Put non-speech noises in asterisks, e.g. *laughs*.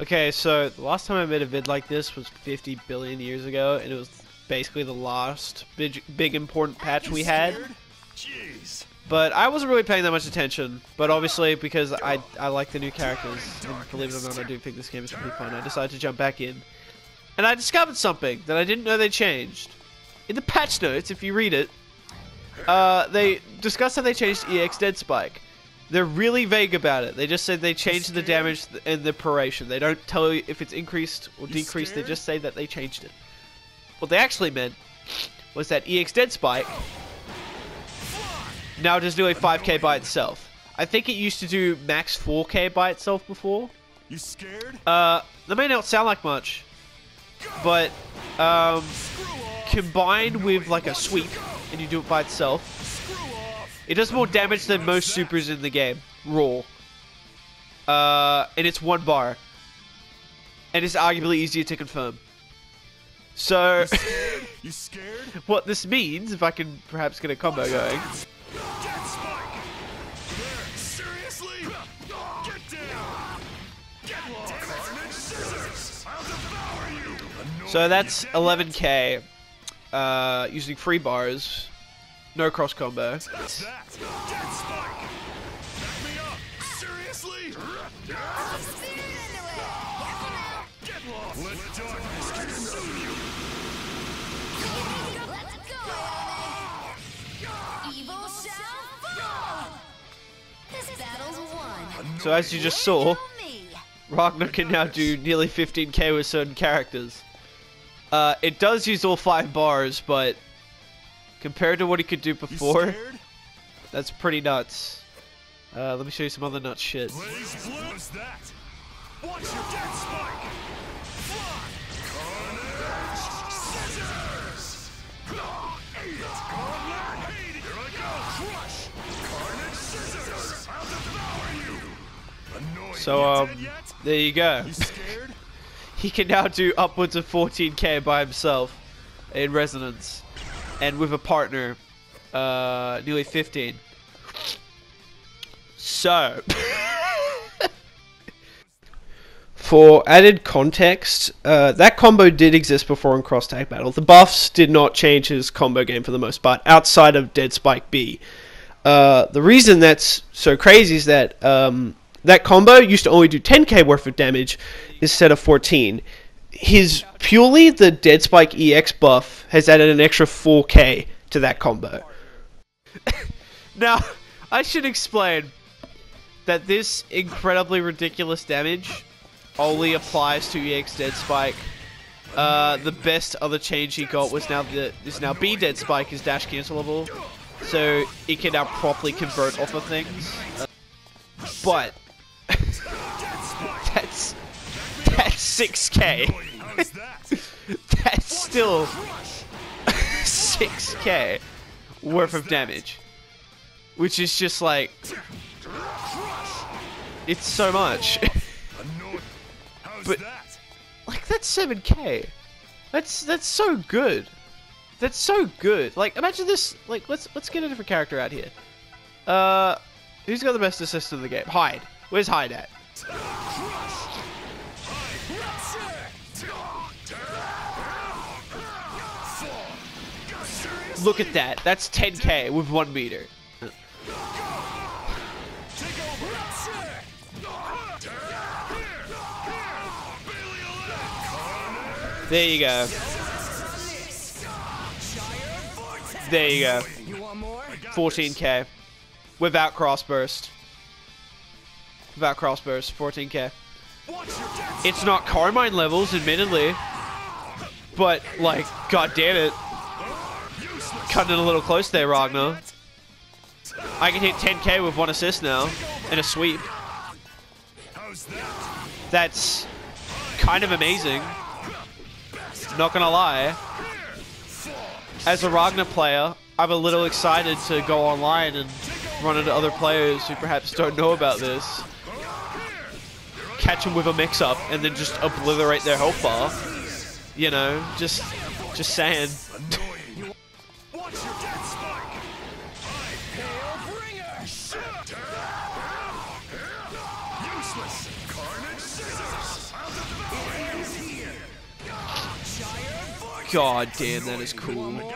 Okay, so the last time I made a vid like this was 50 billion years ago, and it was basically the last big, big important patch we had. Jeez. But I wasn't really paying that much attention. But obviously, because I I like the new characters, and believe it or not, I do think this game is pretty fun. I decided to jump back in, and I discovered something that I didn't know they changed. In the patch notes, if you read it, uh, they discuss how they changed EX Dead Spike. They're really vague about it. They just said they changed the damage and the proration. They don't tell you if it's increased or You decreased. They just say that they changed it. What they actually meant was that EX Dead Spike now does nearly 5k by itself. I think it used to do max 4k by itself before. You scared? Uh, that may not sound like much, but um, combined with like a sweep, and you do it by itself. It does more damage than most supers in the game, raw. Uh, and it's one bar, and it's arguably easier to confirm. So, *laughs* You scared? what this means, if I can perhaps get a combo going, Dead spike. There. Seriously? Get down. Get lost. Carnage scissors. I'll devour you. Annoying So that's 11k uh, using free bars, no cross combo. That's that. Dead spike. Back me up. Seriously? Get lost. Let darkness consume you. Evil shall fall! This battle's won. So as you just saw, Ragna can now do nearly 15k with certain characters. Uh, it does use all five bars, but compared to what he could do before, that's pretty nuts. Uh, let me show you some other nuts shit. BlazBlue. What's that? Watch your dead spike. Fly. Carnage scissors. Eat it. Hate. Here I go. Crush. Carnage scissors. I'll devour you. Annoying. So, um, there you go. You scared? he can now do upwards of 14k by himself in Resonance, and with a partner, uh, nearly 15. So, *laughs* for added context, uh, that combo did exist before in Cross Tag Battle. The buffs did not change his combo game for the most part, outside of Dead Spike B. Uh, the reason that's so crazy is that um, that combo used to only do 10k worth of damage instead of 14. His purely the Dead Spike EX buff has added an extra 4k to that combo. *laughs* now, I should explain that this incredibly ridiculous damage only applies to EX Dead Spike. Uh, the best other change he got was now the is now B Dead Spike is dash cancelable, so it can now properly convert off of things. Uh, but *laughs* that's that's 6k. That's still 6k worth of damage, which is just like it's so much. But- like that's 7k. That's that's so good. That's so good. Like imagine this. Like let's let's get a different character out here. Uh, who's got the best assist in the game? Hyde. Where's Hyde at? Look at that. That's 10k with one meter. There you go. There you go. 14k. Without cross burst. Without cross burst, 14k. It's not Carmine levels, admittedly. But, like, god damn it. Cutting it a little close there, Ragna. I can hit 10k with one assist now. And a sweep. That's kind of amazing. Not gonna lie. As a Ragna player, I'm a little excited to go online and run into other players who perhaps don't know about this. Catch them with a mix-up and then just obliterate their health bar. You know, just, just saying. *laughs* Watch your death spike! I Hail Bringer! Shit! Useless! Carnage Scissors! The here! God damn, that is cool.